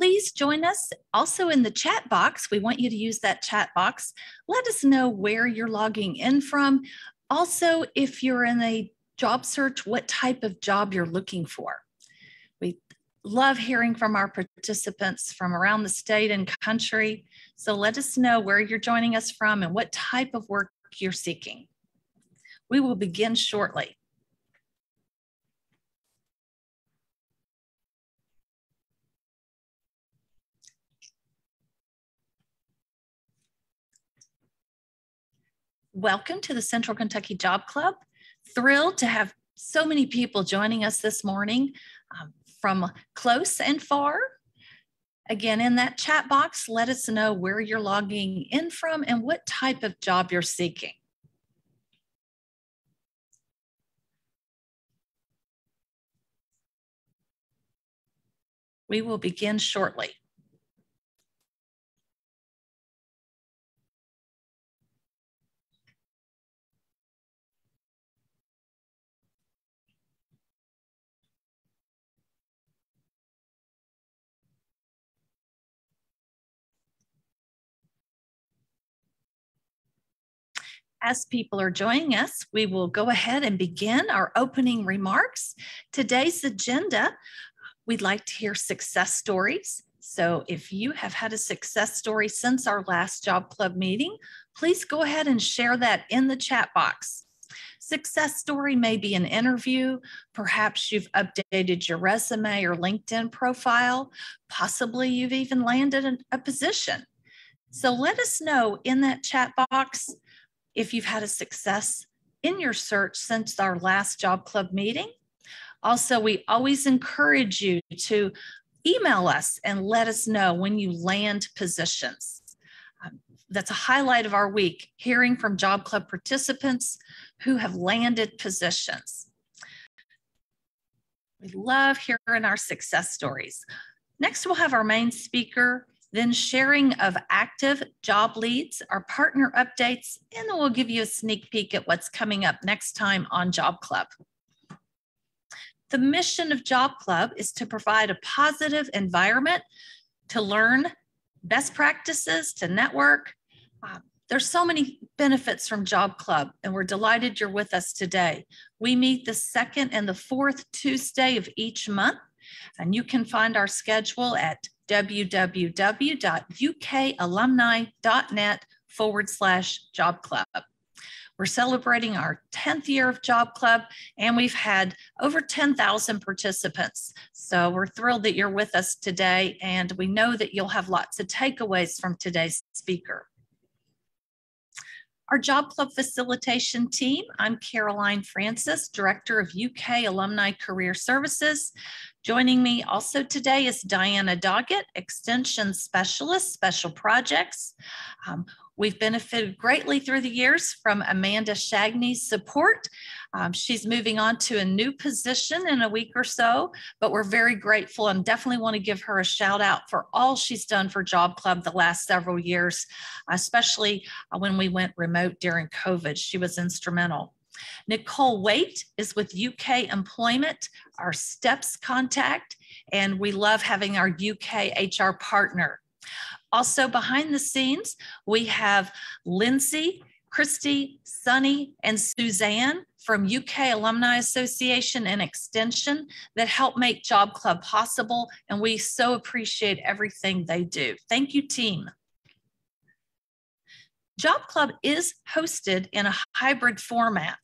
Please join us also in the chat box. We want you to use that chat box. Let us know where you're logging in from. Also, if you're in a job search, what type of job you're looking for. We love hearing from our participants from around the state and country. So let us know where you're joining us from and what type of work you're seeking. We will begin shortly. Welcome to the Central Kentucky Job Club. Thrilled to have so many people joining us this morning um, from close and far. Again, in that chat box, let us know where you're logging in from and what type of job you're seeking. We will begin shortly. As people are joining us, we will go ahead and begin our opening remarks. Today's agenda, we'd like to hear success stories. So if you have had a success story since our last job club meeting, please go ahead and share that in the chat box. Success story may be an interview. Perhaps you've updated your resume or LinkedIn profile. Possibly you've even landed a position. So let us know in that chat box if you've had a success in your search since our last job club meeting. Also, we always encourage you to email us and let us know when you land positions. Um, that's a highlight of our week, hearing from job club participants who have landed positions. We love hearing our success stories. Next, we'll have our main speaker, then sharing of active job leads, our partner updates, and then we'll give you a sneak peek at what's coming up next time on Job Club. The mission of Job Club is to provide a positive environment to learn best practices, to network. Uh, there's so many benefits from Job Club, and we're delighted you're with us today. We meet the second and the fourth Tuesday of each month, and you can find our schedule at www.ukalumni.net forward slash job club. We're celebrating our 10th year of Job Club, and we've had over 10,000 participants. So we're thrilled that you're with us today, and we know that you'll have lots of takeaways from today's speaker. Our Job Club facilitation team, I'm Caroline Francis, Director of UK Alumni Career Services. Joining me also today is Diana Doggett, Extension Specialist, Special Projects. Um, we've benefited greatly through the years from Amanda Shagney's support. Um, she's moving on to a new position in a week or so, but we're very grateful and definitely want to give her a shout out for all she's done for Job Club the last several years, especially uh, when we went remote during COVID. She was instrumental. Nicole Waite is with UK Employment, our STEPS contact, and we love having our UK HR partner. Also behind the scenes, we have Lindsay, Christy, Sunny, and Suzanne from UK Alumni Association and Extension that help make Job Club possible. And we so appreciate everything they do. Thank you, team. Job Club is hosted in a hybrid format.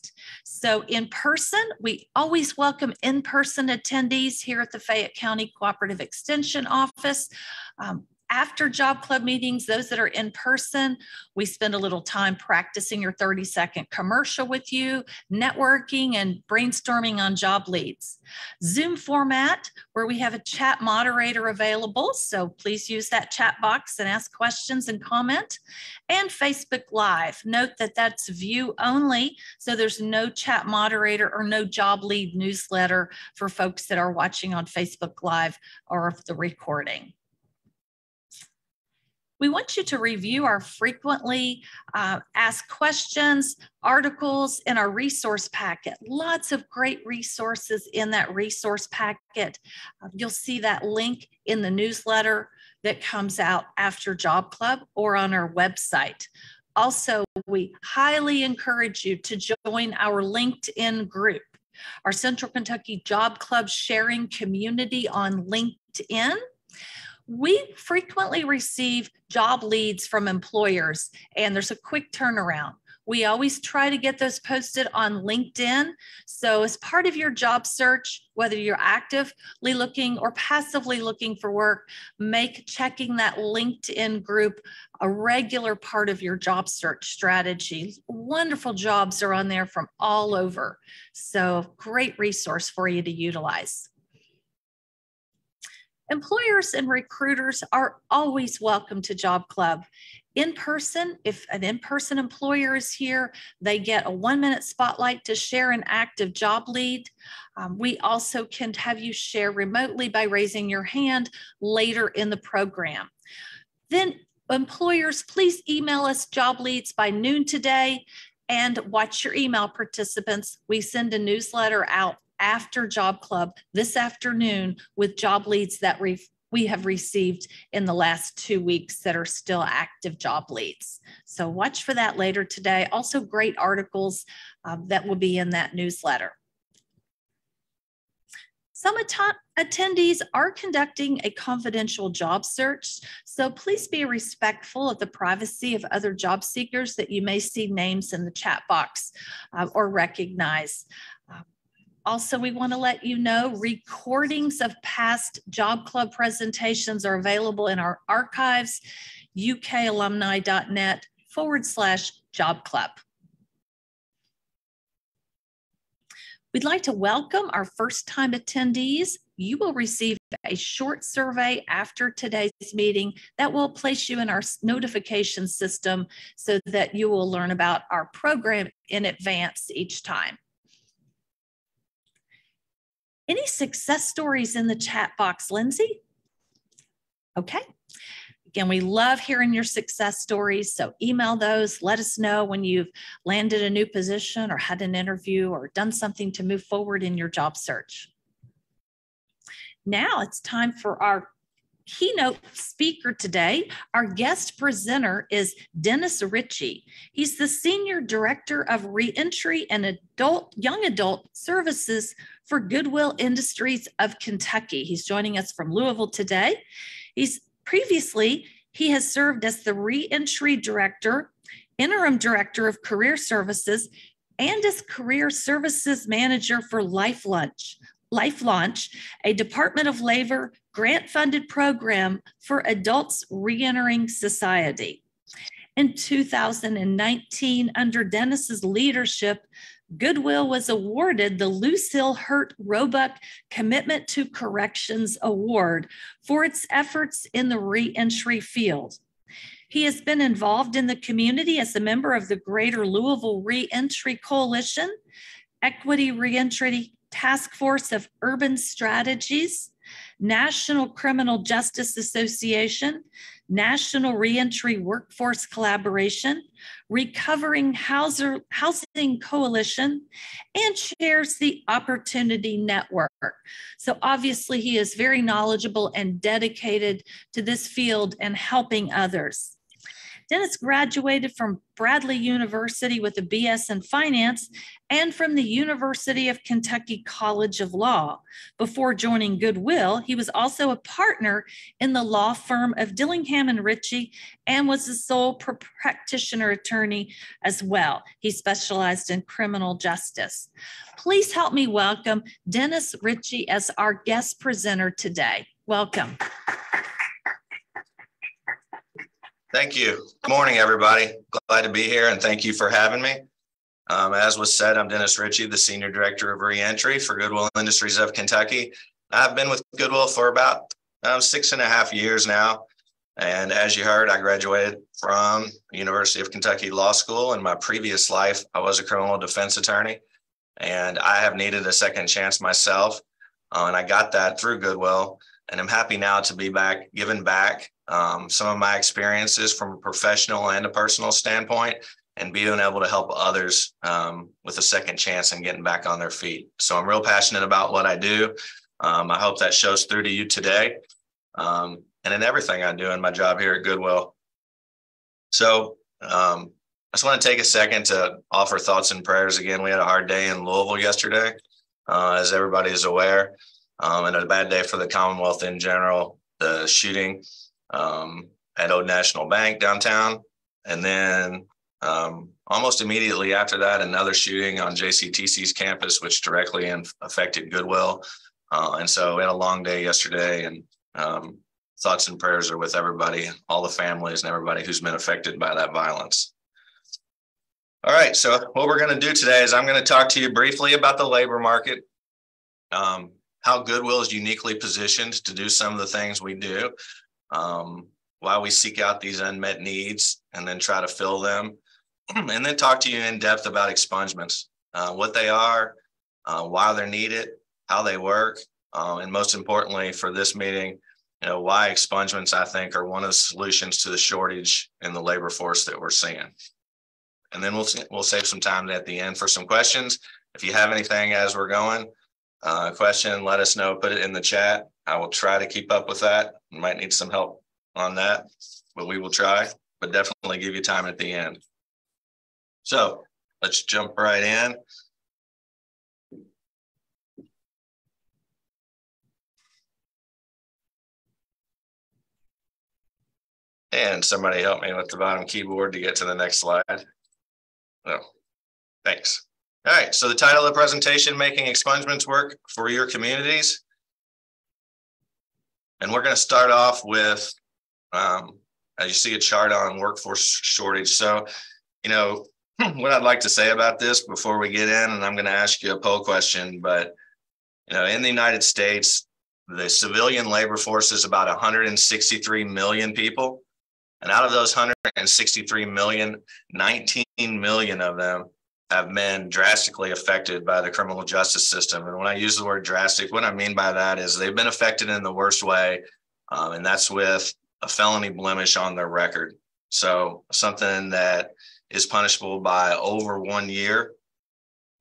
So, in person, we always welcome in person attendees here at the Fayette County Cooperative Extension Office. Um, after job club meetings, those that are in person, we spend a little time practicing your 30 second commercial with you, networking and brainstorming on job leads. Zoom format, where we have a chat moderator available. So please use that chat box and ask questions and comment. And Facebook Live. Note that that's view only. So there's no chat moderator or no job lead newsletter for folks that are watching on Facebook Live or the recording. We want you to review our frequently uh, asked questions, articles in our resource packet. Lots of great resources in that resource packet. Uh, you'll see that link in the newsletter that comes out after Job Club or on our website. Also, we highly encourage you to join our LinkedIn group, our Central Kentucky Job Club sharing community on LinkedIn we frequently receive job leads from employers, and there's a quick turnaround. We always try to get those posted on LinkedIn. So, as part of your job search, whether you're actively looking or passively looking for work, make checking that LinkedIn group a regular part of your job search strategy. Wonderful jobs are on there from all over. So, great resource for you to utilize. Employers and recruiters are always welcome to Job Club. In person, if an in person employer is here, they get a one minute spotlight to share an active job lead. Um, we also can have you share remotely by raising your hand later in the program. Then, employers, please email us job leads by noon today and watch your email participants. We send a newsletter out after Job Club this afternoon with job leads that we we have received in the last two weeks that are still active job leads. So watch for that later today. Also, great articles um, that will be in that newsletter. Some attendees are conducting a confidential job search, so please be respectful of the privacy of other job seekers that you may see names in the chat box uh, or recognize. Also, we want to let you know recordings of past Job Club presentations are available in our archives, ukalumni.net forward slash job club. We'd like to welcome our first time attendees. You will receive a short survey after today's meeting that will place you in our notification system so that you will learn about our program in advance each time. Any success stories in the chat box, Lindsay? Okay. Again, we love hearing your success stories. So email those. Let us know when you've landed a new position or had an interview or done something to move forward in your job search. Now it's time for our keynote speaker today. Our guest presenter is Dennis Ritchie. He's the Senior Director of Reentry and Adult Young Adult Services for Goodwill Industries of Kentucky. He's joining us from Louisville today. He's previously he has served as the Reentry Director, Interim Director of Career Services, and as Career Services Manager for Life Lunch, Life Launch, a Department of Labor grant funded program for adults reentering society. In 2019, under Dennis's leadership, Goodwill was awarded the Lucille Hurt Roebuck Commitment to Corrections Award for its efforts in the reentry field. He has been involved in the community as a member of the Greater Louisville Reentry Coalition, Equity Reentry Task Force of Urban Strategies, National Criminal Justice Association, National Reentry Workforce Collaboration, Recovering Houser, Housing Coalition, and chairs the Opportunity Network. So obviously, he is very knowledgeable and dedicated to this field and helping others. Dennis graduated from Bradley University with a BS in finance and from the University of Kentucky College of Law. Before joining Goodwill, he was also a partner in the law firm of Dillingham and Ritchie and was a sole practitioner attorney as well. He specialized in criminal justice. Please help me welcome Dennis Ritchie as our guest presenter today. Welcome. Thank you. Good morning, everybody. Glad to be here and thank you for having me. Um, as was said, I'm Dennis Ritchie, the Senior Director of Reentry for Goodwill Industries of Kentucky. I've been with Goodwill for about um, six and a half years now. And as you heard, I graduated from University of Kentucky Law School. In my previous life, I was a criminal defense attorney, and I have needed a second chance myself. Uh, and I got that through Goodwill. and I'm happy now to be back, giving back um, some of my experiences from a professional and a personal standpoint, and being able to help others um, with a second chance and getting back on their feet. So I'm real passionate about what I do. Um, I hope that shows through to you today um, and in everything I do in my job here at Goodwill. So um, I just want to take a second to offer thoughts and prayers again. We had a hard day in Louisville yesterday, uh, as everybody is aware, um, and a bad day for the Commonwealth in general. The shooting um, at Old National Bank downtown, and then um, almost immediately after that, another shooting on JCTC's campus, which directly affected Goodwill. Uh, and so we had a long day yesterday, and um, thoughts and prayers are with everybody, all the families, and everybody who's been affected by that violence. All right, so what we're going to do today is I'm going to talk to you briefly about the labor market, um, how Goodwill is uniquely positioned to do some of the things we do, um, why we seek out these unmet needs and then try to fill them, and then talk to you in depth about expungements, uh, what they are, uh, why they're needed, how they work, um, and most importantly for this meeting, you know, why expungements I think are one of the solutions to the shortage in the labor force that we're seeing. And then we'll we'll save some time at the end for some questions. If you have anything as we're going, uh, question, let us know. Put it in the chat. I will try to keep up with that. Might need some help on that, but we will try. But definitely give you time at the end. So let's jump right in. And somebody help me with the bottom keyboard to get to the next slide. Oh, thanks. All right, so the title of the presentation, Making Expungements Work for Your Communities. And we're gonna start off with, um, as you see a chart on workforce shortage. So, you know, what I'd like to say about this before we get in, and I'm gonna ask you a poll question, but, you know, in the United States, the civilian labor force is about 163 million people. And out of those 163 million, 19 million of them have been drastically affected by the criminal justice system. And when I use the word drastic, what I mean by that is they've been affected in the worst way, um, and that's with a felony blemish on their record. So something that is punishable by over one year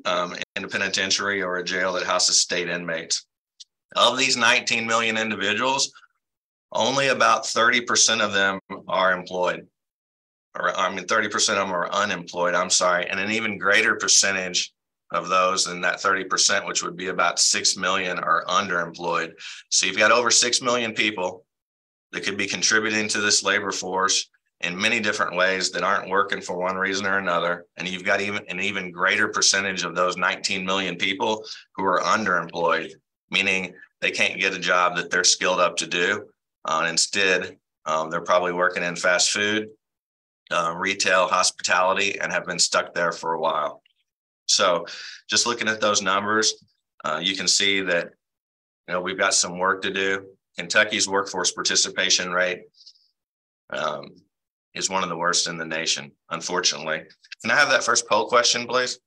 um, in a penitentiary or a jail that houses state inmates. Of these 19 million individuals, only about 30% of them are employed. Or I mean, 30% of them are unemployed, I'm sorry. And an even greater percentage of those than that 30%, which would be about 6 million, are underemployed. So you've got over 6 million people that could be contributing to this labor force in many different ways that aren't working for one reason or another. And you've got even an even greater percentage of those 19 million people who are underemployed, meaning they can't get a job that they're skilled up to do. Uh, instead, um, they're probably working in fast food, uh, retail, hospitality, and have been stuck there for a while. So, just looking at those numbers, uh, you can see that you know we've got some work to do. Kentucky's workforce participation rate um, is one of the worst in the nation, unfortunately. Can I have that first poll question, please?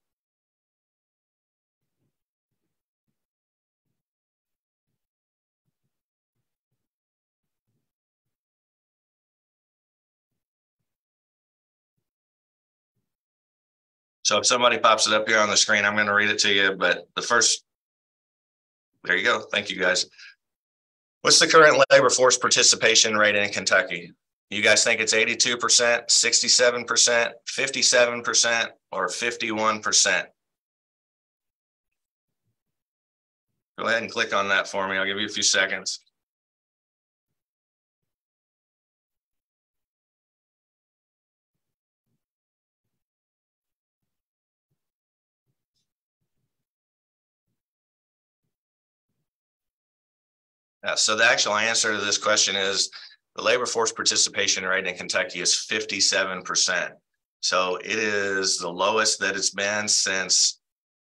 So if somebody pops it up here on the screen, I'm going to read it to you. But the first, there you go. Thank you guys. What's the current labor force participation rate in Kentucky? You guys think it's 82%, 67%, 57%, or 51%? Go ahead and click on that for me. I'll give you a few seconds. Yeah, so the actual answer to this question is the labor force participation rate in Kentucky is 57%. So it is the lowest that it's been since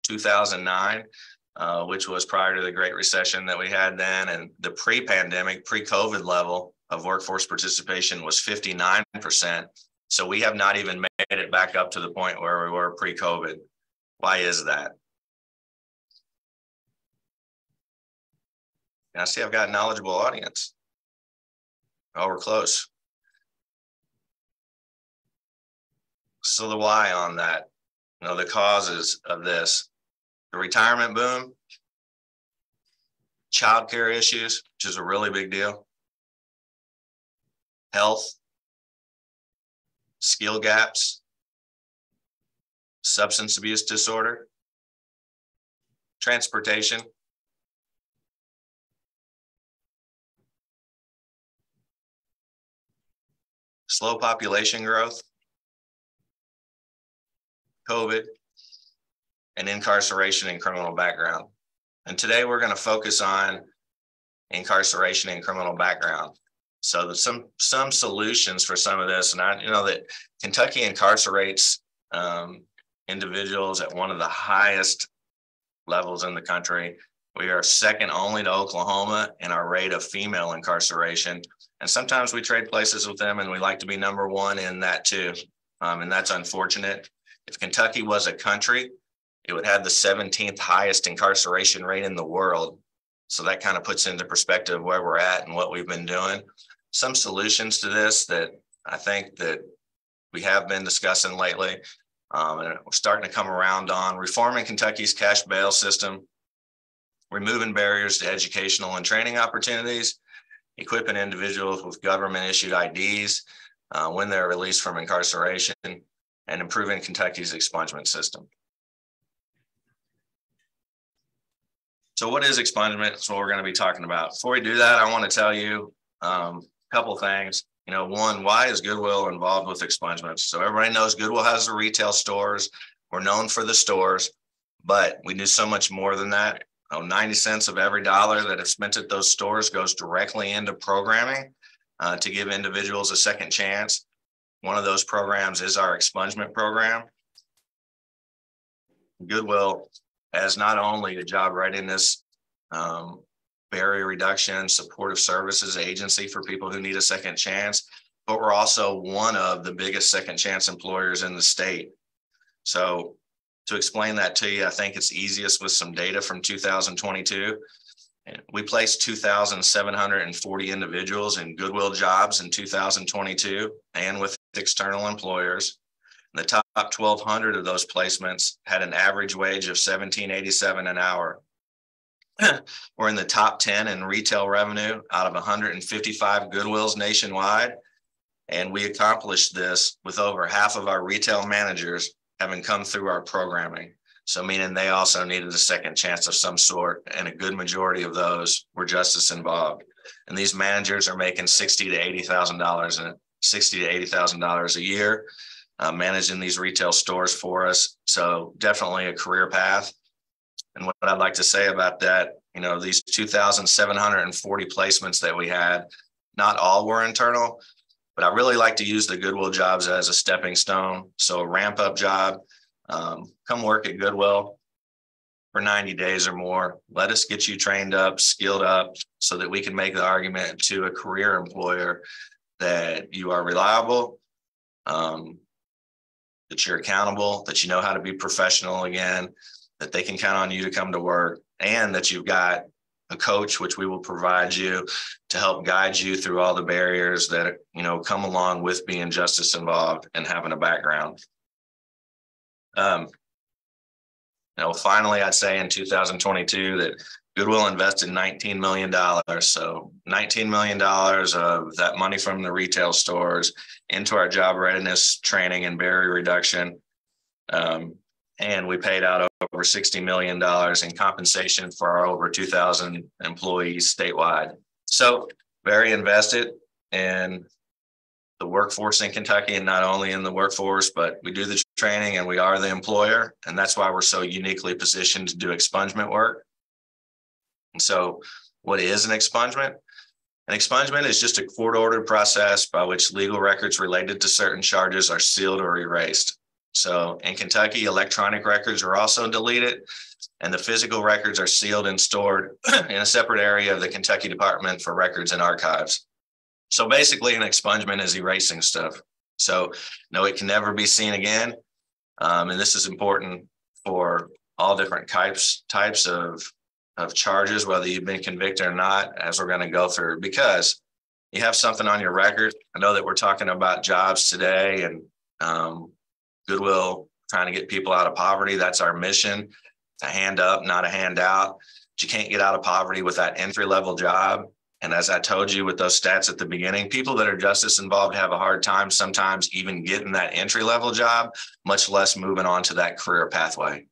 2009, uh, which was prior to the Great Recession that we had then. And the pre pandemic, pre COVID level of workforce participation was 59%. So we have not even made it back up to the point where we were pre COVID. Why is that? And I see I've got a knowledgeable audience. Oh, we're close. So the why on that, you know, the causes of this, the retirement boom, childcare issues, which is a really big deal, health, skill gaps, substance abuse disorder, transportation, slow population growth, COVID, and incarceration and criminal background. And today we're going to focus on incarceration and criminal background. So some some solutions for some of this, and I you know that Kentucky incarcerates um, individuals at one of the highest levels in the country. We are second only to Oklahoma in our rate of female incarceration. And sometimes we trade places with them and we like to be number one in that too. Um, and that's unfortunate. If Kentucky was a country, it would have the 17th highest incarceration rate in the world. So that kind of puts into perspective where we're at and what we've been doing. Some solutions to this that I think that we have been discussing lately um, and we're starting to come around on reforming Kentucky's cash bail system, removing barriers to educational and training opportunities, equipping individuals with government issued IDs uh, when they're released from incarceration, and improving Kentucky's expungement system. So what is expungement? That's what we're going to be talking about. Before we do that, I want to tell you um, a couple things. You know, one, why is Goodwill involved with expungements? So everybody knows Goodwill has the retail stores. We're known for the stores, but we do so much more than that. Oh, 90 cents of every dollar that is spent at those stores goes directly into programming uh, to give individuals a second chance. One of those programs is our expungement program. Goodwill has not only a job readiness um, barrier reduction, supportive services agency for people who need a second chance, but we're also one of the biggest second chance employers in the state. So to explain that to you, I think it's easiest with some data from 2022. We placed 2,740 individuals in Goodwill jobs in 2022 and with external employers. The top 1,200 of those placements had an average wage of 1787 an hour. We're in the top 10 in retail revenue out of 155 Goodwills nationwide. And we accomplished this with over half of our retail managers having come through our programming. So, meaning they also needed a second chance of some sort, and a good majority of those were justice involved. And these managers are making sixty to eighty thousand dollars and sixty to eighty thousand dollars a year, uh, managing these retail stores for us. So, definitely a career path. And what I'd like to say about that, you know, these 2,740 placements that we had, not all were internal, but I really like to use the Goodwill jobs as a stepping stone. So a ramp up job, um, come work at Goodwill for 90 days or more. Let us get you trained up, skilled up, so that we can make the argument to a career employer that you are reliable, um, that you're accountable, that you know how to be professional again, that they can count on you to come to work and that you've got a coach which we will provide you to help guide you through all the barriers that you know come along with being justice involved and having a background. Um you know finally i'd say in 2022 that goodwill invested 19 million dollars. So 19 million dollars of that money from the retail stores into our job readiness training and barrier reduction. Um, and we paid out over $60 million in compensation for our over 2,000 employees statewide. So, very invested in the workforce in Kentucky and not only in the workforce, but we do the training and we are the employer. And that's why we're so uniquely positioned to do expungement work. And so, what is an expungement? An expungement is just a court ordered process by which legal records related to certain charges are sealed or erased. So in Kentucky, electronic records are also deleted, and the physical records are sealed and stored in a separate area of the Kentucky Department for Records and Archives. So basically, an expungement is erasing stuff. So no, it can never be seen again. Um, and this is important for all different types types of of charges, whether you've been convicted or not, as we're going to go through, because you have something on your record. I know that we're talking about jobs today and um, Goodwill trying to get people out of poverty. That's our mission a hand up, not a handout. But you can't get out of poverty with that entry level job. And as I told you with those stats at the beginning, people that are justice involved have a hard time sometimes even getting that entry level job, much less moving on to that career pathway.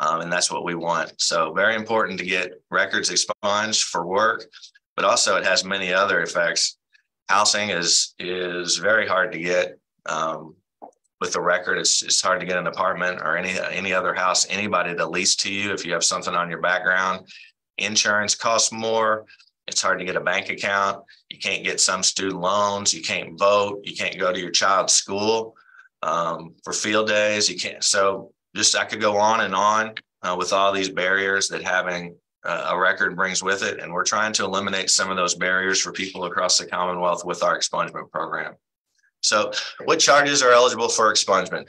Um, and that's what we want. So very important to get records expunged for work, but also it has many other effects. Housing is is very hard to get. Um, with the record, it's it's hard to get an apartment or any any other house, anybody to lease to you if you have something on your background. Insurance costs more. It's hard to get a bank account. You can't get some student loans. You can't vote. You can't go to your child's school um, for field days. You can't. So just I could go on and on uh, with all these barriers that having a record brings with it. And we're trying to eliminate some of those barriers for people across the Commonwealth with our expungement program. So, what charges are eligible for expungement?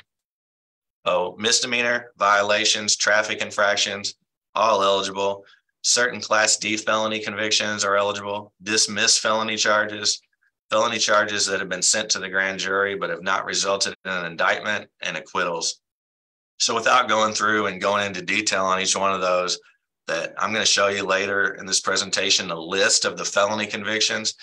Oh, misdemeanor, violations, traffic infractions, all eligible. Certain Class D felony convictions are eligible. Dismiss felony charges, felony charges that have been sent to the grand jury but have not resulted in an indictment, and acquittals. So, without going through and going into detail on each one of those, that I'm going to show you later in this presentation a list of the felony convictions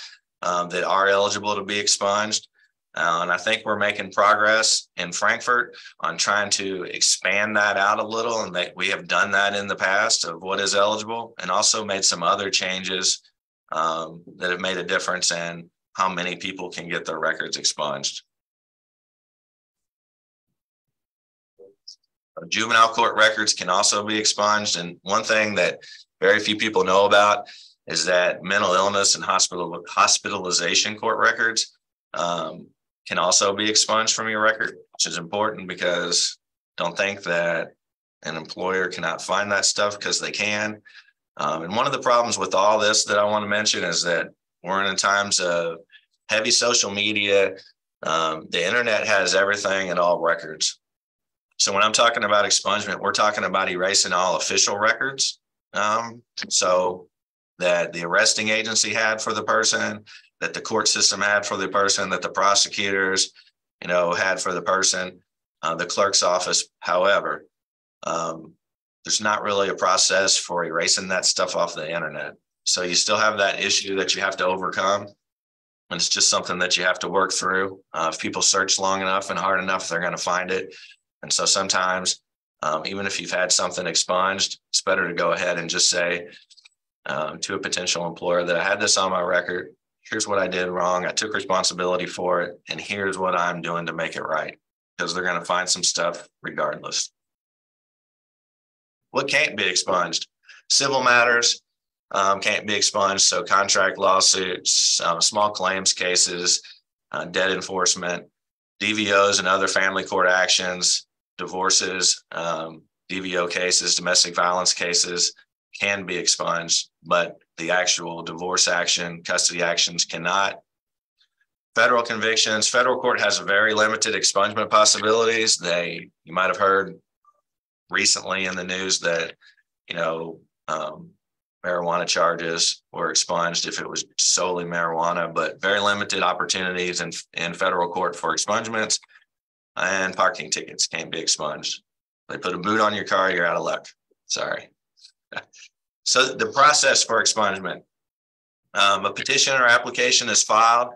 um, that are eligible to be expunged. Uh, and I think we're making progress in Frankfort on trying to expand that out a little. And they, we have done that in the past of what is eligible and also made some other changes um, that have made a difference in how many people can get their records expunged. Juvenile court records can also be expunged. And one thing that very few people know about is that mental illness and hospital hospitalization court records um, can also be expunged from your record, which is important because don't think that an employer cannot find that stuff because they can. Um, and one of the problems with all this that I want to mention is that we're in a times of heavy social media. Um, the internet has everything and all records. So when I'm talking about expungement, we're talking about erasing all official records. Um, so that the arresting agency had for the person, that the court system had for the person, that the prosecutors, you know, had for the person, uh, the clerk's office. However, um, there's not really a process for erasing that stuff off the internet. So you still have that issue that you have to overcome. And it's just something that you have to work through. Uh, if people search long enough and hard enough, they're going to find it. And so sometimes, um, even if you've had something expunged, it's better to go ahead and just say um, to a potential employer that I had this on my record here's what I did wrong. I took responsibility for it, and here's what I'm doing to make it right. Because they're going to find some stuff regardless. What can't be expunged? Civil matters um, can't be expunged. So, contract lawsuits, um, small claims cases, uh, debt enforcement, DVOs and other family court actions, divorces, um, DVO cases, domestic violence cases can be expunged, but the actual divorce action, custody actions cannot. Federal convictions, federal court has very limited expungement possibilities. They, you might have heard recently in the news that, you know, um, marijuana charges were expunged if it was solely marijuana, but very limited opportunities in, in federal court for expungements and parking tickets can't be expunged. They put a boot on your car, you're out of luck. Sorry. So the process for expungement, um, a petition or application is filed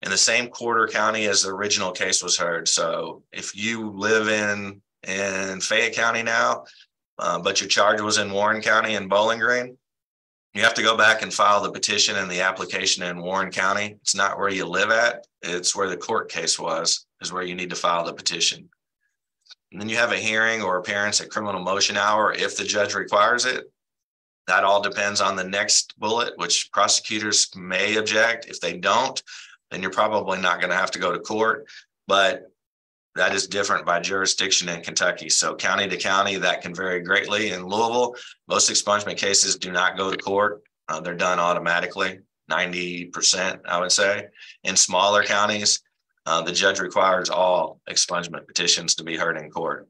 in the same court or county as the original case was heard. So if you live in in Fayette County now, uh, but your charge was in Warren County in Bowling Green, you have to go back and file the petition and the application in Warren County. It's not where you live at; it's where the court case was. Is where you need to file the petition. And then you have a hearing or appearance at criminal motion hour if the judge requires it. That all depends on the next bullet, which prosecutors may object. If they don't, then you're probably not going to have to go to court. But that is different by jurisdiction in Kentucky. So, county to county, that can vary greatly. In Louisville, most expungement cases do not go to court, uh, they're done automatically, 90%, I would say. In smaller counties, uh, the judge requires all expungement petitions to be heard in court.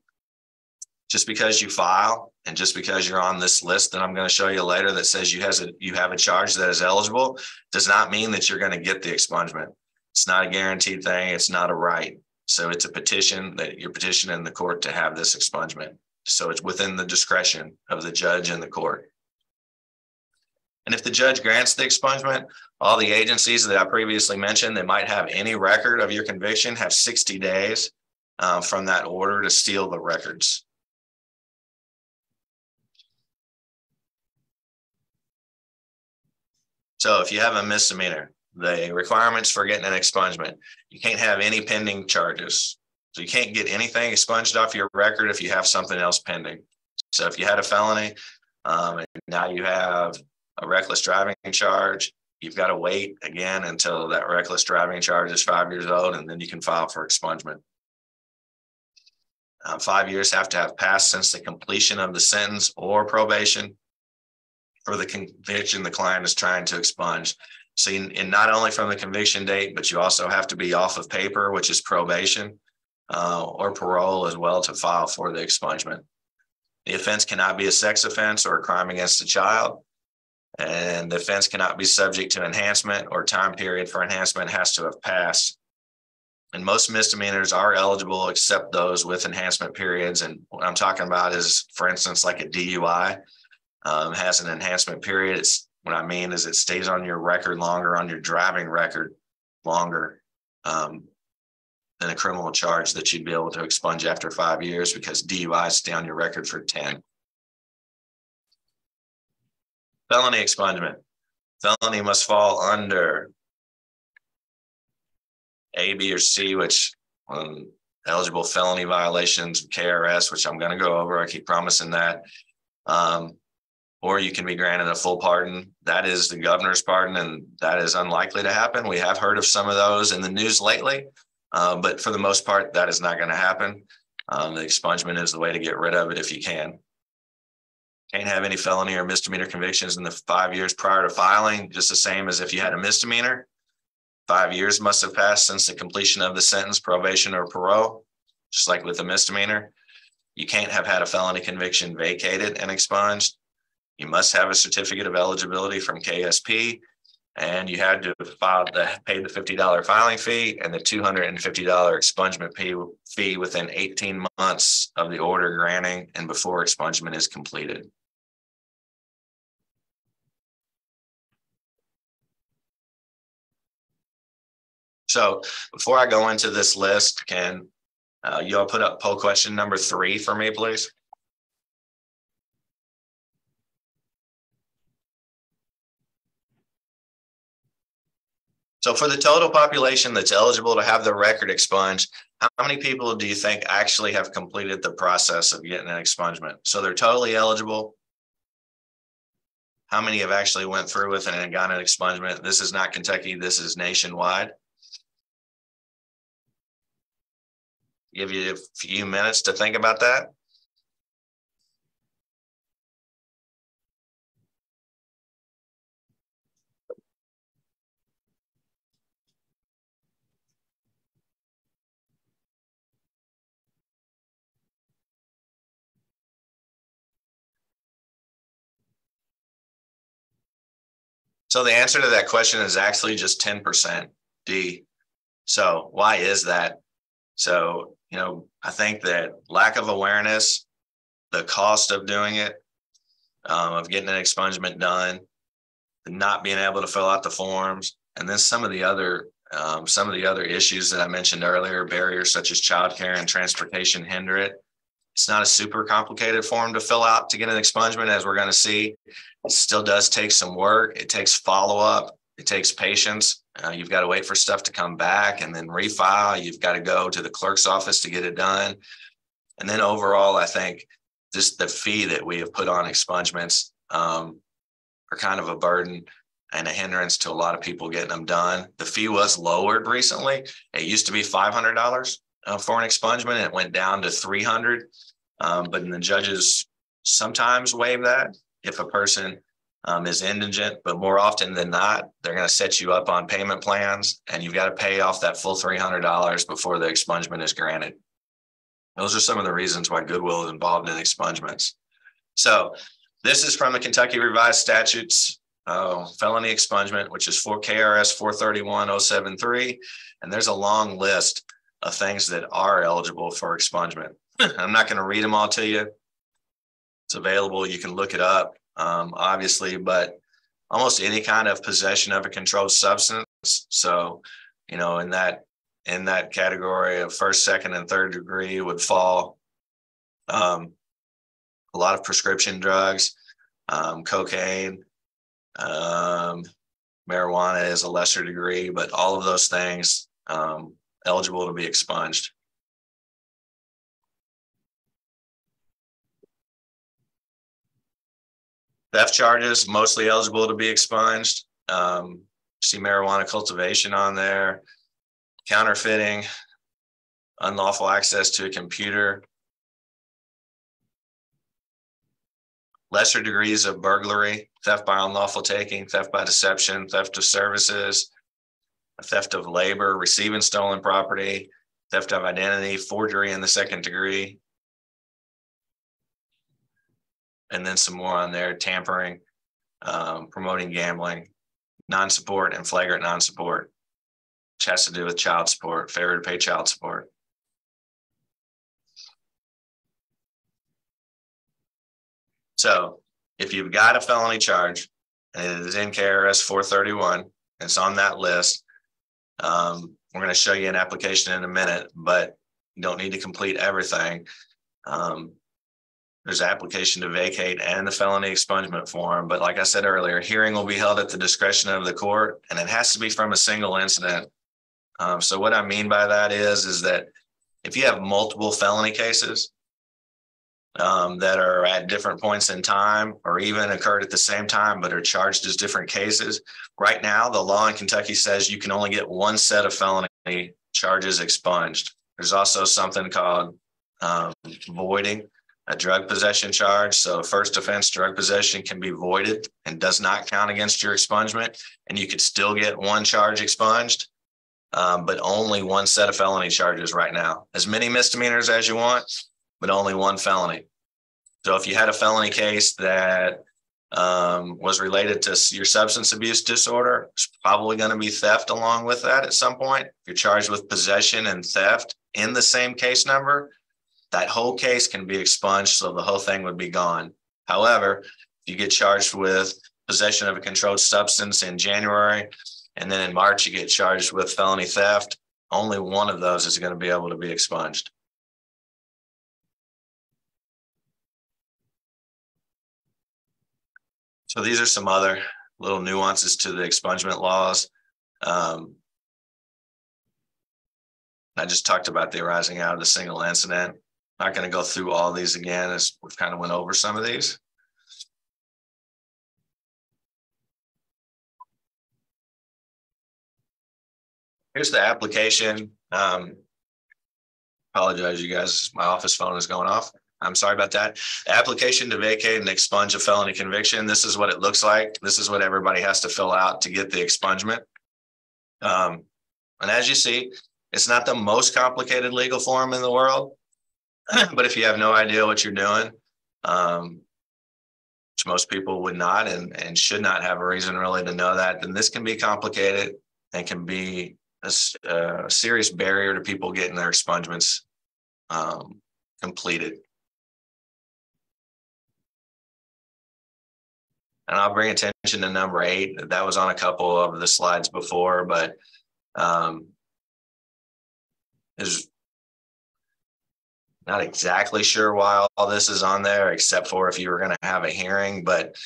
Just because you file And just because you're on this list that I'm going to show you later that says you has a you have a charge that is eligible does not mean that you're going to get the expungement. It's not a guaranteed thing. It's not a right. So it's a petition that you're petitioning the court to have this expungement. So it's within the discretion of the judge and the court. And if the judge grants the expungement, all the agencies that I previously mentioned that might have any record of your conviction have 60 days uh, from that order to steal the records. So if you have a misdemeanor, the requirements for getting an expungement, you can't have any pending charges. So you can't get anything expunged off your record if you have something else pending. So if you had a felony, um, and now you have a reckless driving charge, you've got to wait again until that reckless driving charge is five years old, and then you can file for expungement. Uh, five years have to have passed since the completion of the sentence or probation for the conviction the client is trying to expunge. So, in, in not only from the conviction date, but you also have to be off of paper, which is probation, uh, or parole as well to file for the expungement. The offense cannot be a sex offense or a crime against a child and the offense cannot be subject to enhancement or time period for enhancement has to have passed. And most misdemeanors are eligible except those with enhancement periods. And what I'm talking about is, for instance, like a DUI um, has an enhancement period. It's what I mean is it stays on your record longer, on your driving record longer um, than a criminal charge that you'd be able to expunge after five years because DUIs stay on your record for 10. Felony expungement. Felony must fall under A, B, or C, which um, eligible felony violations, KRS, which I'm going to go over. I keep promising that. Um, or you can be granted a full pardon. That is the governor's pardon, and that is unlikely to happen. We have heard of some of those in the news lately, uh, but for the most part, that is not going to happen. Um, the expungement is the way to get rid of it if you can. Can't have any felony or misdemeanor convictions in the five years prior to filing, just the same as if you had a misdemeanor. Five years must have passed since the completion of the sentence, probation, or parole, just like with a misdemeanor. You can't have had a felony conviction vacated and expunged. You must have a certificate of eligibility from KSP, and you had to file the pay the fifty dollar filing fee and the two hundred and fifty dollar expungement fee, fee within eighteen months of the order granting and before expungement is completed. So before I go into this list, can uh, you all put up poll question number three for me, please? So for the total population that's eligible to have their record expunged, how many people do you think actually have completed the process of getting an expungement? So they're totally eligible. How many have actually went through with it and got an expungement? This is not Kentucky, this is nationwide. give you a few minutes to think about that. So the answer to that question is actually just 10% D. So why is that? So you know, I think that lack of awareness, the cost of doing it, um, of getting an expungement done, not being able to fill out the forms, and then some of the other um, some of the other issues that I mentioned earlier, barriers such as childcare and transportation hinder it. It's not a super complicated form to fill out to get an expungement, as we're going to see. It still does take some work. It takes follow up. It takes patience. Uh, you've got to wait for stuff to come back and then refile. You've got to go to the clerk's office to get it done. And then overall, I think just the fee that we have put on expungements um, are kind of a burden and a hindrance to a lot of people getting them done. The fee was lowered recently. It used to be $500 uh, for an expungement. It went down to 300 um, but the judges sometimes waive that if a person um, is indigent, but more often than not, they're going to set you up on payment plans and you've got to pay off that full $300 before the expungement is granted. Those are some of the reasons why Goodwill is involved in expungements. So this is from the Kentucky Revised Statutes uh, felony expungement, which is for KRS 431073. And there's a long list of things that are eligible for expungement. I'm not going to read them all to you. It's available. You can look it up, um, obviously, but almost any kind of possession of a controlled substance. So, you know, in that in that category of first, second, and third degree would fall um, a lot of prescription drugs, um, cocaine, um, marijuana is a lesser degree, but all of those things um, eligible to be expunged. Theft charges mostly eligible to be expunged. Um, see marijuana cultivation on there, counterfeiting, unlawful access to a computer, lesser degrees of burglary, theft by unlawful taking, theft by deception, theft of services, theft of labor, receiving stolen property, theft of identity, forgery in the second degree. And then some more on there tampering, um, promoting gambling, non support, and flagrant non support, which has to do with child support, failure to pay child support. So if you've got a felony charge and it is in KRS 431, it's on that list. Um, we're going to show you an application in a minute, but you don't need to complete everything. Um, there's application to vacate and the felony expungement form. But like I said earlier, hearing will be held at the discretion of the court and it has to be from a single incident. Um, so what I mean by that is, is that if you have multiple felony cases, um, that are at different points in time or even occurred at the same time but are charged as different cases. Right now, the law in Kentucky says you can only get one set of felony charges expunged. There's also something called um, voiding a drug possession charge. So, first offense drug possession can be voided and does not count against your expungement, and you could still get one charge expunged. Um, but only one set of felony charges right now. As many misdemeanors as you want, but only one felony. So if you had a felony case that um, was related to your substance abuse disorder, it's probably going to be theft along with that at some point. If you're charged with possession and theft in the same case number, that whole case can be expunged, so the whole thing would be gone. However, if you get charged with possession of a controlled substance in January, and then in March you get charged with felony theft, only one of those is going to be able to be expunged. So these are some other little nuances to the expungement laws. Um, I just talked about the arising out of the single incident. Not going to go through all these again as we've kind of went over some of these. Here's the application. Um, apologize, you guys. My office phone is going off. I'm sorry about that. Application to vacate and expunge a felony conviction. This is what it looks like. This is what everybody has to fill out to get the expungement. Um, and as you see, it's not the most complicated legal form in the world, but if you have no idea what you're doing, um, which most people would not and, and should not have a reason really to know that, then this can be complicated and can be a, a serious barrier to people getting their expungements um, completed. And I'll bring attention to number eight. That was on a couple of the slides before, but um, is not exactly sure why all this is on there, except for if you were going to have a hearing. But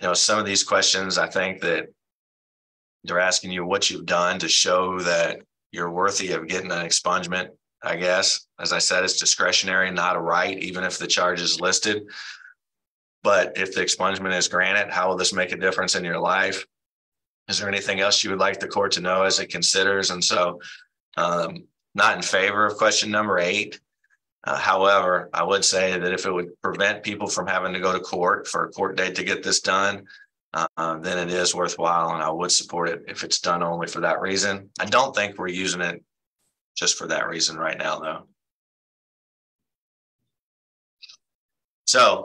you know, some of these questions, I think that they're asking you what you've done to show that you're worthy of getting an expungement. I guess, as I said, it's discretionary, not a right, even if the charge is listed. But if the expungement is granted, how will this make a difference in your life? Is there anything else you would like the court to know as it considers? And so, um, not in favor of question number eight. Uh, however, I would say that if it would prevent people from having to go to court for a court date to get this done, uh, then it is worthwhile and I would support it if it's done only for that reason. I don't think we're using it just for that reason right now, though. So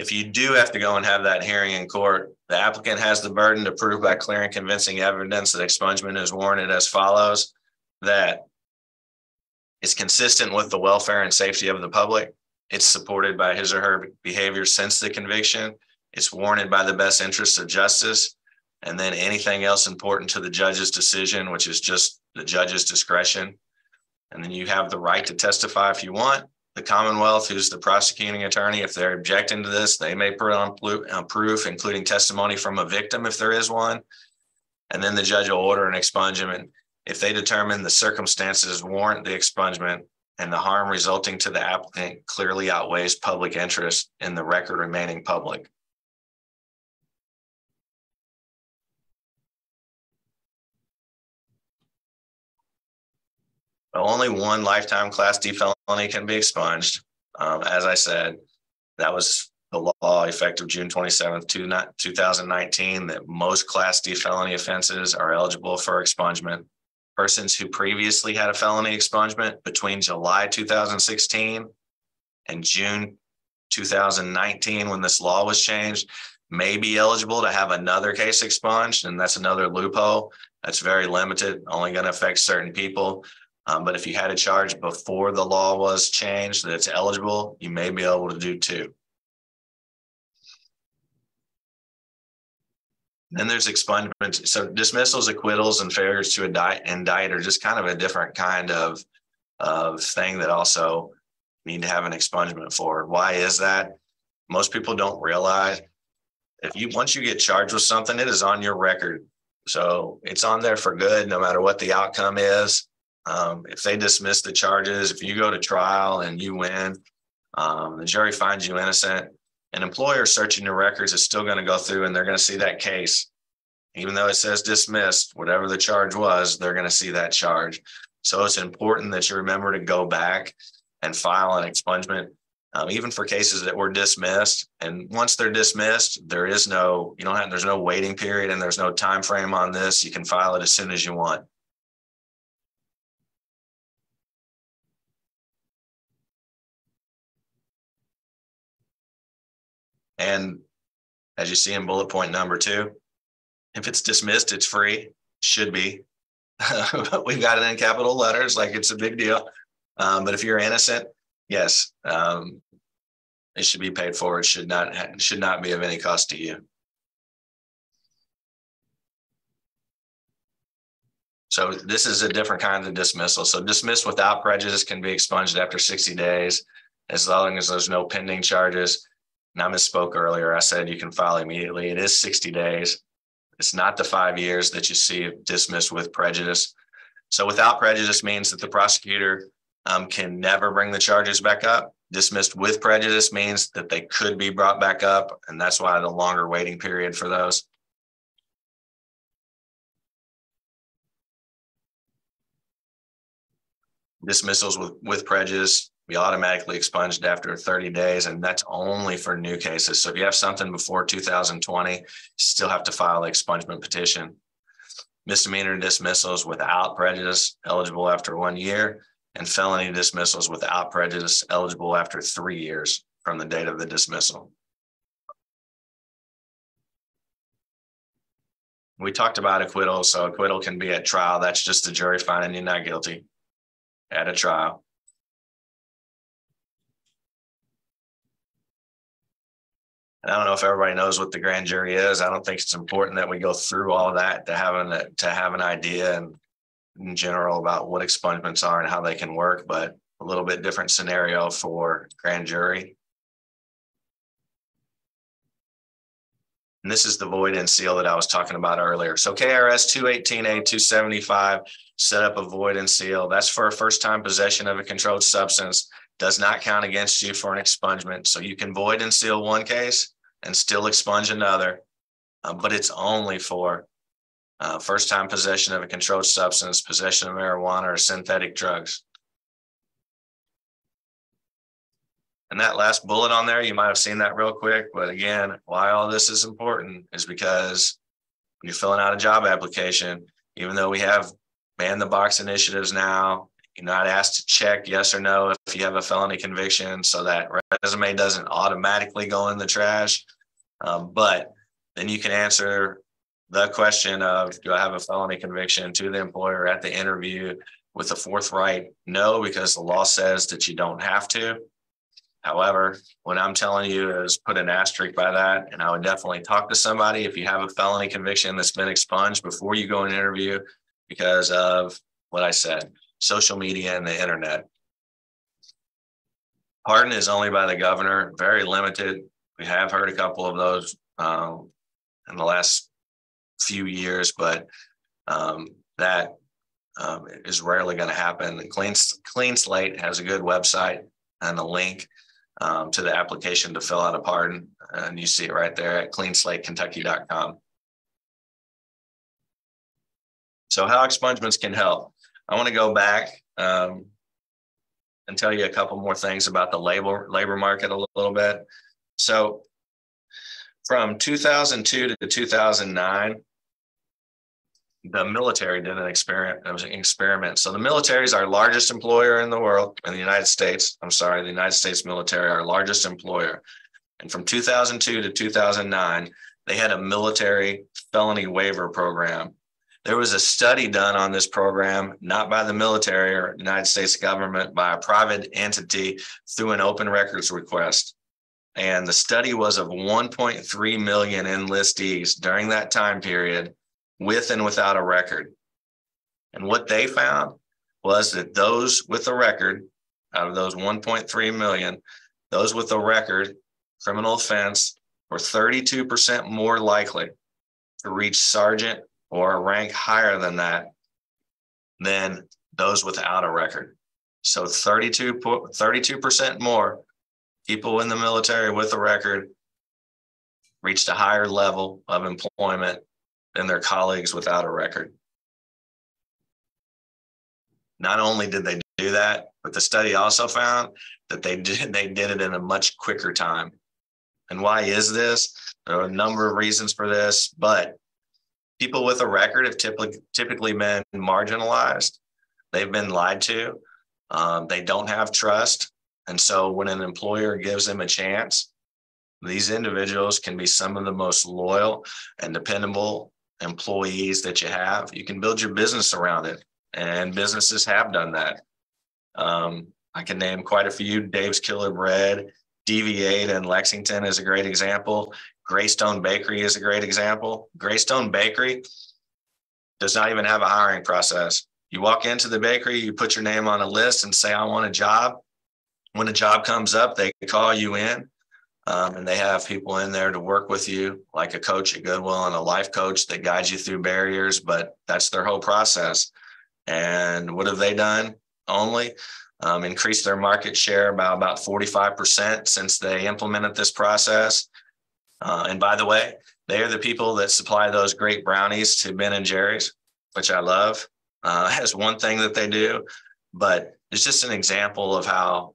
If you do have to go and have that hearing in court, the applicant has the burden to prove by clear and convincing evidence that expungement is warranted as follows, that it's consistent with the welfare and safety of the public. It's supported by his or her behavior since the conviction. It's warranted by the best interests of justice. And then anything else important to the judge's decision, which is just the judge's discretion. And then you have the right to testify if you want. The Commonwealth, who's the prosecuting attorney, if they're objecting to this, they may put on uh, proof, including testimony from a victim if there is one. And then the judge will order an expungement if they determine the circumstances warrant the expungement and the harm resulting to the applicant clearly outweighs public interest in the record remaining public. Only one lifetime class D felony can be expunged. Um, as I said, that was the law effective June 27th, 2019, that most class D felony offenses are eligible for expungement. Persons who previously had a felony expungement between July 2016 and June 2019, when this law was changed, may be eligible to have another case expunged. And that's another loophole. That's very limited, only going to affect certain people. Um, but if you had a charge before the law was changed that's eligible, you may be able to do two. Then there's expungement. So dismissals, acquittals, and failures to indict, indict are just kind of a different kind of, of thing that also need to have an expungement for. Why is that? Most people don't realize if you once you get charged with something, it is on your record. So it's on there for good, no matter what the outcome is. Um, if they dismiss the charges, if you go to trial and you win, um, the jury finds you innocent, an employer searching your records is still going to go through and they're going to see that case. Even though it says dismissed, whatever the charge was, they're going to see that charge. So it's important that you remember to go back and file an expungement, um, even for cases that were dismissed. And once they're dismissed, there is no, you don't have, there's no waiting period and there's no time frame on this. You can file it as soon as you want. And as you see in bullet point number two, if it's dismissed, it's free, should be. We've got it in capital letters, like it's a big deal. Um, but if you're innocent, yes, um, it should be paid for. It should not should not be of any cost to you. So this is a different kind of dismissal. So dismissed without prejudice can be expunged after 60 days, as long as there's no pending charges. And I misspoke earlier. I said you can file immediately. It is 60 days. It's not the five years that you see dismissed with prejudice. So without prejudice means that the prosecutor um, can never bring the charges back up. Dismissed with prejudice means that they could be brought back up. And that's why the longer waiting period for those. Dismissals with, with prejudice be automatically expunged after 30 days, and that's only for new cases. So if you have something before 2020, you still have to file an expungement petition. Misdemeanor dismissals without prejudice eligible after one year, and felony dismissals without prejudice eligible after three years from the date of the dismissal. We talked about acquittal. So acquittal can be at trial. That's just the jury finding you not guilty at a trial. And I don't know if everybody knows what the grand jury is. I don't think it's important that we go through all that to have an to have an idea and in general about what expungements are and how they can work, but a little bit different scenario for grand jury. And this is the void and seal that I was talking about earlier. So KRS 218A 275 set up a void and seal. That's for a first time possession of a controlled substance does not count against you for an expungement. So you can void and seal one case and still expunge another, uh, but it's only for uh, first time possession of a controlled substance, possession of marijuana or synthetic drugs. And that last bullet on there, you might have seen that real quick. But again, why all this is important is because when you're filling out a job application, even though we have ban the box initiatives now, You're not asked to check yes or no if you have a felony conviction, so that resume doesn't automatically go in the trash. Um, but then you can answer the question of do I have a felony conviction to the employer at the interview with a forthright no, because the law says that you don't have to. However, what I'm telling you is put an asterisk by that. And I would definitely talk to somebody if you have a felony conviction that's been expunged before you go an interview because of what I said social media and the internet. Pardon is only by the governor, very limited. We have heard a couple of those um, in the last few years, but um, that um, is rarely going to happen. Clean, Clean Slate has a good website and a link um, to the application to fill out a pardon. And you see it right there at cleanslatekentucky.com. So how expungements can help. I want to go back um, and tell you a couple more things about the labor labor market a little bit. So from 2002 to 2009, the military did an experiment. It was an experiment. So the military is our largest employer in the world, in the United States. I'm sorry, the United States military, our largest employer. And from 2002 to 2009, they had a military felony waiver program. There was a study done on this program, not by the military or United States government, by a private entity through an open records request. And the study was of 1.3 million enlistees during that time period with and without a record. And what they found was that those with a record, out of those 1.3 million, those with a record criminal offense were 32% more likely to reach sergeant or a rank higher than that than those without a record. So 32, 32% more people in the military with a record reached a higher level of employment than their colleagues without a record. Not only did they do that, but the study also found that they did they did it in a much quicker time. And why is this? There are a number of reasons for this, but people with a record have typically typically been marginalized. They've been lied to. Um, they don't have trust. And so when an employer gives them a chance, these individuals can be some of the most loyal and dependable employees that you have, you can build your business around it. And businesses have done that. Um, I can name quite a few. Dave's Killer Bread, DV8 in Lexington is a great example. Greyston Bakery is a great example. Greyston Bakery does not even have a hiring process. You walk into the bakery, you put your name on a list and say, I want a job. When a job comes up, they call you in. Um, and they have people in there to work with you, like a coach at Goodwill and a life coach that guides you through barriers, but that's their whole process. And what have they done? Only um, increased their market share by about 45% since they implemented this process. Uh, and by the way, they are the people that supply those great brownies to Ben and Jerry's, which I love. Uh, one thing that they do, but it's just an example of how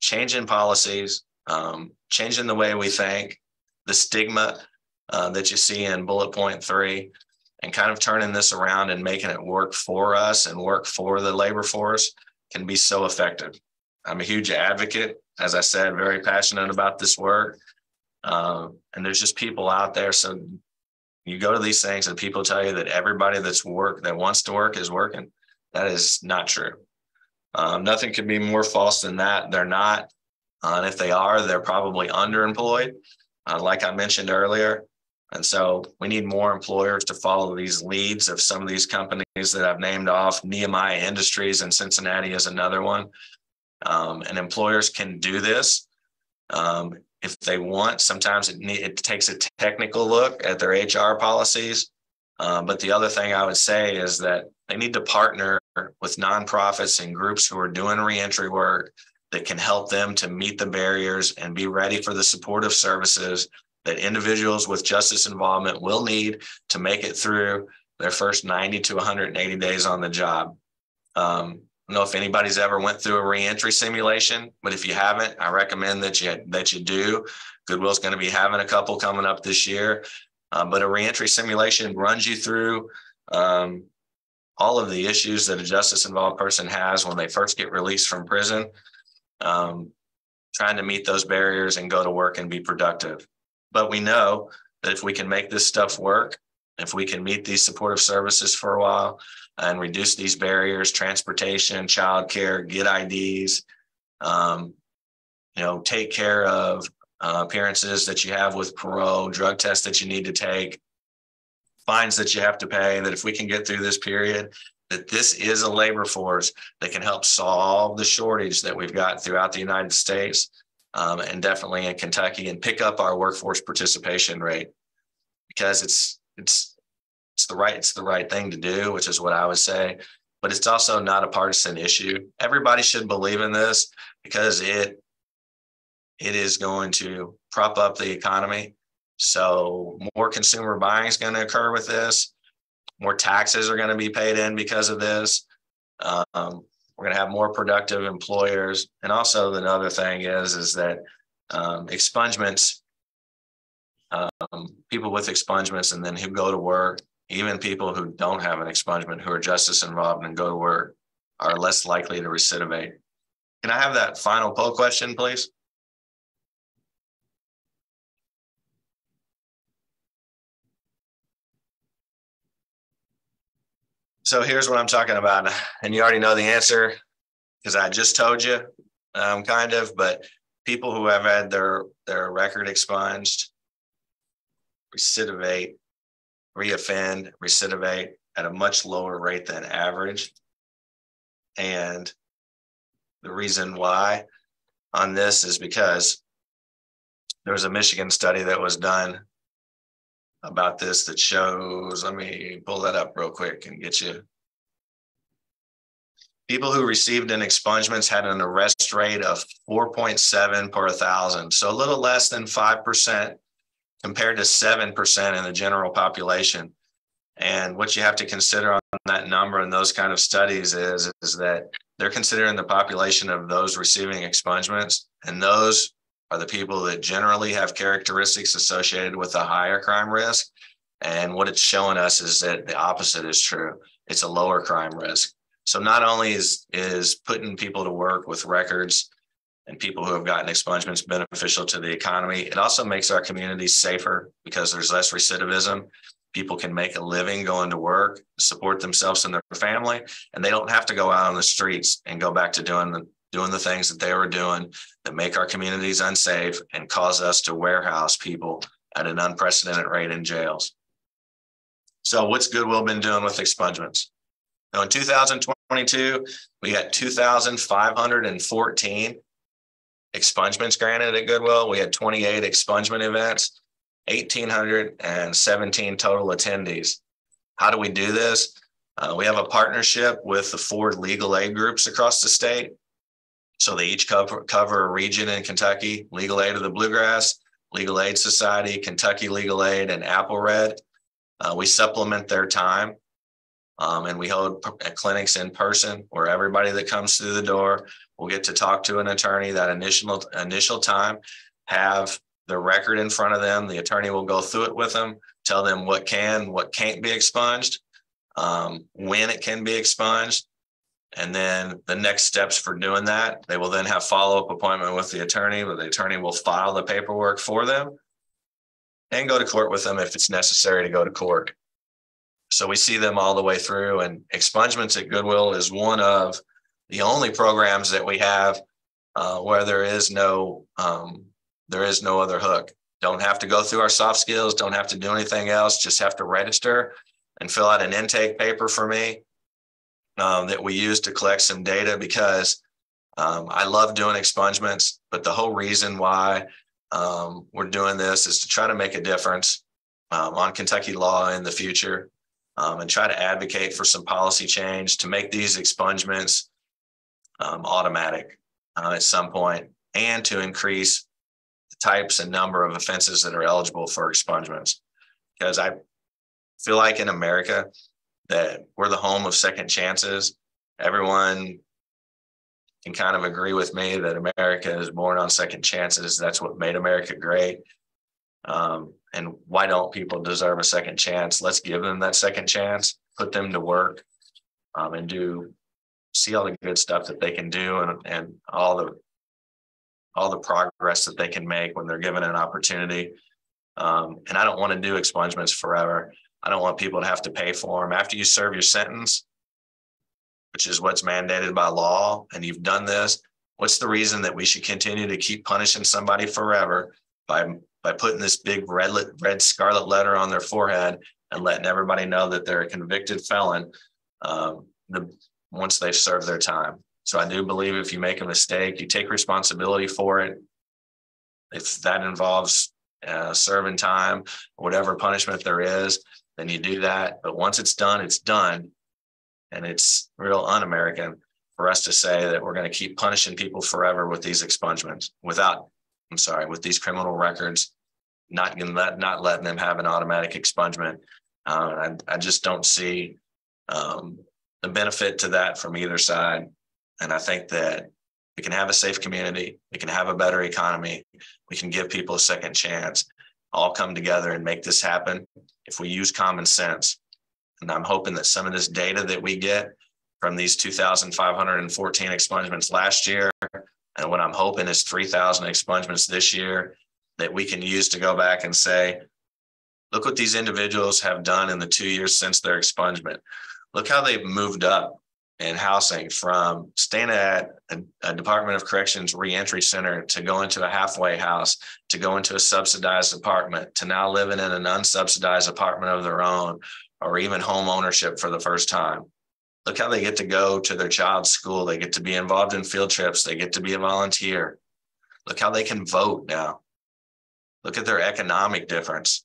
changing policies, um, changing the way we think, the stigma uh, that you see in bullet point three, and kind of turning this around and making it work for us and work for the labor force can be so effective. I'm a huge advocate, as I said, very passionate about this work. Uh, and there's just people out there. So you go to these things and people tell you that everybody that's work that wants to work is working. That is not true. Um, nothing could be more false than that. They're not. Uh, and if they are, they're probably underemployed, uh, like I mentioned earlier. And so we need more employers to follow these leads of some of these companies that I've named off. Nehemiah Industries in Cincinnati is another one. Um, and employers can do this um, if they want. Sometimes it, it takes a technical look at their HR policies. Um, but the other thing I would say is that they need to partner with nonprofits and groups who are doing reentry work that can help them to meet the barriers and be ready for the supportive services that individuals with justice involvement will need to make it through their first 90 to 180 days on the job. Um, don't know if anybody's ever went through a reentry simulation, but if you haven't, I recommend that you that you do. Goodwill's going to be having a couple coming up this year, uh, but a reentry simulation runs you through um, all of the issues that a justice involved person has when they first get released from prison, um, trying to meet those barriers and go to work and be productive. But we know that if we can make this stuff work, if we can meet these supportive services for a while and reduce these barriers, transportation, childcare, get IDs, um, you know, take care of uh, appearances that you have with parole, drug tests that you need to take, fines that you have to pay, that if we can get through this period, that this is a labor force that can help solve the shortage that we've got throughout the United States um, and definitely in Kentucky and pick up our workforce participation rate. Because it's it's it's the right it's the right thing to do, which is what I would say. But it's also not a partisan issue. Everybody should believe in this because it it is going to prop up the economy. So more consumer buying is going to occur with this. More taxes are going to be paid in because of this. Um, we're going to have more productive employers. And also another thing is, is that um, expungements, um, people with expungements and then who go to work, even people who don't have an expungement who are justice involved and go to work are less likely to recidivate. Can I have that final poll question, please? So here's what I'm talking about. And you already know the answer because I just told you, um, kind of, but people who have had their, their record expunged recidivate, reoffend, recidivate at a much lower rate than average. And the reason why on this is because there was a Michigan study that was done about this that shows, let me pull that up real quick and get you. People who received an expungements had an arrest rate of 4.7 per thousand, so a little less than 5% compared to 7% in the general population. And what you have to consider on that number and those kind of studies is, is that they're considering the population of those receiving expungements, and those are the people that generally have characteristics associated with a higher crime risk. And what it's showing us is that the opposite is true. It's a lower crime risk. So not only is is putting people to work with records and people who have gotten expungements beneficial to the economy, it also makes our communities safer because there's less recidivism. People can make a living going to work, support themselves and their family, and they don't have to go out on the streets and go back to doing the doing the things that they were doing that make our communities unsafe and cause us to warehouse people at an unprecedented rate in jails. So, what's Goodwill been doing with expungements? Now, in 2022, we got 2,514 expungements granted at Goodwill. We had 28 expungement events, 1,817 total attendees. How do we do this? Uh, we have a partnership with the four legal aid groups across the state. So they each cover, cover a region in Kentucky, Legal Aid of the Bluegrass, Legal Aid Society, Kentucky Legal Aid, and AppalReD. Uh, we supplement their time um, and we hold clinics in person where everybody that comes through the door will get to talk to an attorney that initial initial time, have the record in front of them. The attorney will go through it with them, tell them what can, what can't be expunged, um, when it can be expunged, and then the next steps for doing that, they will then have follow-up appointment with the attorney, where the attorney will file the paperwork for them and go to court with them if it's necessary to go to court. So we see them all the way through and expungements at Goodwill is one of the only programs that we have uh, where there is no um, there is no other hook. Don't have to go through our soft skills, don't have to do anything else, just have to register and fill out an intake paper for me um, that we use to collect some data because um, I love doing expungements, but the whole reason why um, we're doing this is to try to make a difference um, on Kentucky law in the future um, and try to advocate for some policy change to make these expungements um, automatic uh, at some point and to increase the types and number of offenses that are eligible for expungements. Because I feel like in America, that we're the home of second chances. Everyone can kind of agree with me that America is born on second chances. That's what made America great. Um, and why don't people deserve a second chance? Let's give them that second chance, put them to work, um, and do see all the good stuff that they can do and, and all the all the progress that they can make when they're given an opportunity. Um, and I don't want to do expungements forever. I don't want people to have to pay for them after you serve your sentence, which is what's mandated by law. And you've done this. What's the reason that we should continue to keep punishing somebody forever by by putting this big red red scarlet letter on their forehead and letting everybody know that they're a convicted felon um, the, once they've served their time. So I do believe if you make a mistake, you take responsibility for it. If that involves uh, serving time, whatever punishment there is, then you do that. But once it's done, it's done. And it's real un American for us to say that we're going to keep punishing people forever with these expungements without, I'm sorry, with these criminal records, not, let, not letting them have an automatic expungement. Uh, I, I just don't see um, the benefit to that from either side. And I think that we can have a safe community, we can have a better economy, we can give people a second chance, all come together and make this happen if we use common sense. And I'm hoping that some of this data that we get from these 2,514 expungements last year, and what I'm hoping is 3,000 expungements this year, that we can use to go back and say, look what these individuals have done in the two years since their expungement look how they've moved up in housing from staying at a, a, Department of Corrections reentry center to go into a halfway house, to go into a subsidized apartment, to now living in an unsubsidized apartment of their own, or even home ownership for the first time. Look how they get to go to their child's school. They get to be involved in field trips. They get to be a volunteer. Look how they can vote now. Look at their economic difference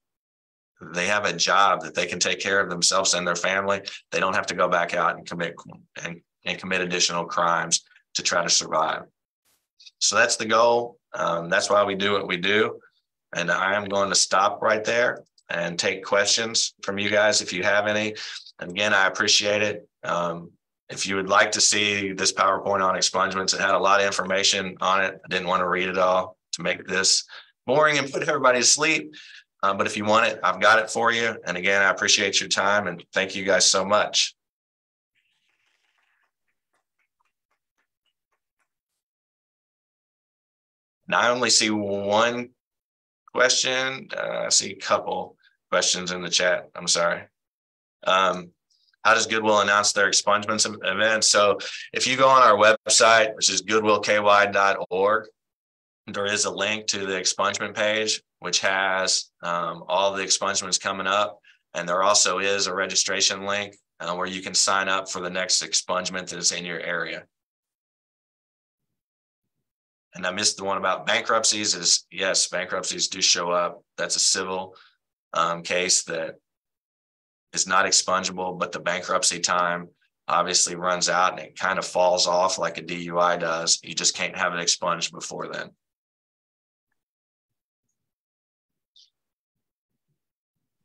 they have a job that they can take care of themselves and their family. They don't have to go back out and commit and, and commit additional crimes to try to survive. So that's the goal. Um, that's why we do what we do. And I am going to stop right there and take questions from you guys if you have any. And again, I appreciate it. Um, if you would like to see this PowerPoint on expungements, it had a lot of information on it. I didn't want to read it all to make this boring and put everybody to sleep. Um, but if you want it, I've got it for you. And again, I appreciate your time and thank you guys so much. I only see one question. Uh, I see a couple questions in the chat. I'm sorry. Um, how does Goodwill announce their expungements events? So if you go on our website, which is goodwillky.org, there is a link to the expungement page which has um, all the expungements coming up. And there also is a registration link uh, where you can sign up for the next expungement that is in your area. And I missed the one about bankruptcies is yes, bankruptcies do show up. That's a civil um, case that is not expungible, but the bankruptcy time obviously runs out and it kind of falls off like a DUI does. You just can't have it expunged before then.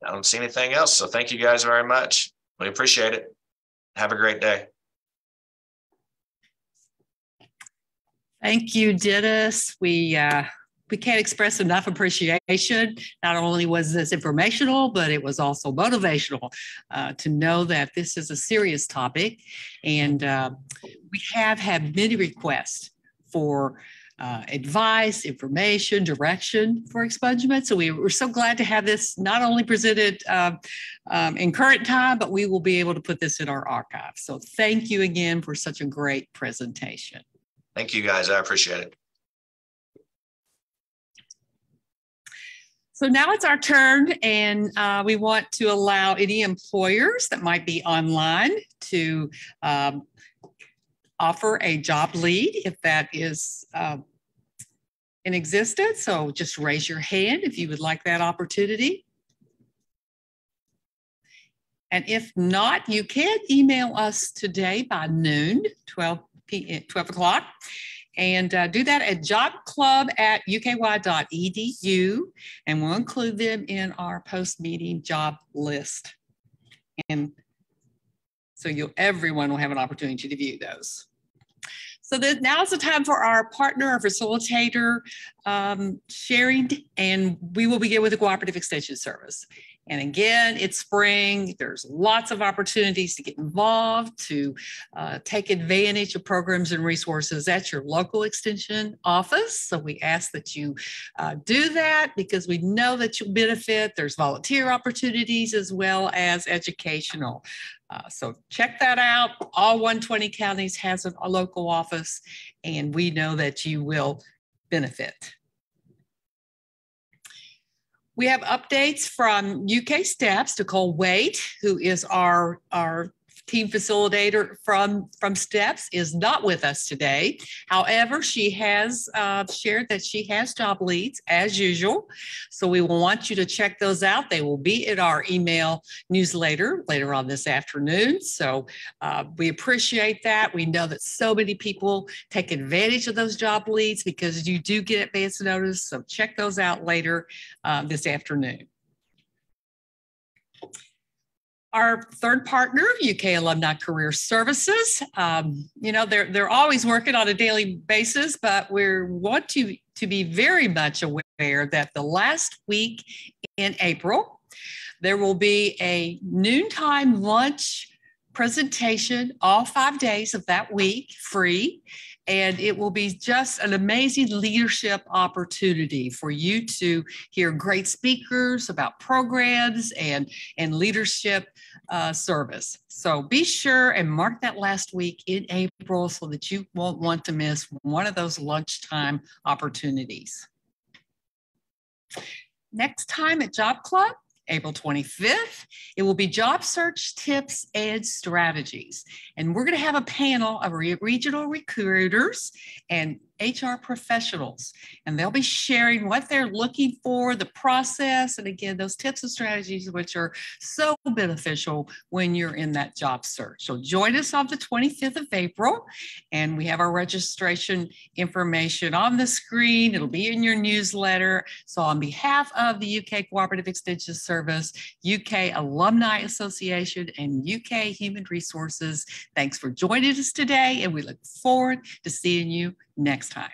I don't see anything else. So thank you guys very much. We appreciate it. Have a great day. Thank you, Dennis. We uh, we can't express enough appreciation. Not only was this informational, but it was also motivational uh, to know that this is a serious topic. And uh, we have had many requests for uh, advice, information, direction for expungement. So we, are so glad to have this not only presented uh, um, in current time, but we will be able to put this in our archive. So thank you again for such a great presentation. Thank you guys, I appreciate it. So now it's our turn, and uh, we want to allow any employers that might be online to um, offer a job lead if that is uh, in existence. So just raise your hand if you would like that opportunity. And if not, you can email us today by noon, 12 p.m., 12 o'clock, and uh, do that at jobclub at uky.edu, and we'll include them in our post-meeting job list. And so you'll everyone will have an opportunity to view those. So now is the time for our partner, our facilitator um, sharing, and we will begin with the Cooperative Extension Service. And again, it's spring. There's lots of opportunities to get involved, to uh, take advantage of programs and resources at your local extension office. So we ask that you uh, do that because we know that you'll benefit. There's volunteer opportunities as well as educational. Uh, so check that out. All 120 counties has a, a local office, and we know that you will benefit. We have updates from UK Steps, Nicole Waite, who is our, our team facilitator from, from STEPS is not with us today. However, she has uh, shared that she has job leads as usual. So we will want you to check those out. They will be in our email newsletter later on this afternoon. So uh, we appreciate that. We know that so many people take advantage of those job leads because you do get advance notice. So check those out later uh, this afternoon. Our third partner, UK Alumni Career Services, um, you know, they're, they're always working on a daily basis, but we want to, to be very much aware that the last week in April, there will be a noontime lunch presentation all five days of that week free and it will be just an amazing leadership opportunity for you to hear great speakers about programs and, and leadership uh, service. So be sure and mark that last week in April so that you won't want to miss one of those lunchtime opportunities. Next time at Job Club, April 25th. It will be job search tips and strategies. And we're going to have a panel of re regional recruiters and HR professionals, and they'll be sharing what they're looking for, the process, and again, those tips and strategies, which are so beneficial when you're in that job search. So join us on the 25th of April, and we have our registration information on the screen. It'll be in your newsletter. So on behalf of the UK Cooperative Extension Service, UK Alumni Association, and UK Human Resources, thanks for joining us today, and we look forward to seeing you next time.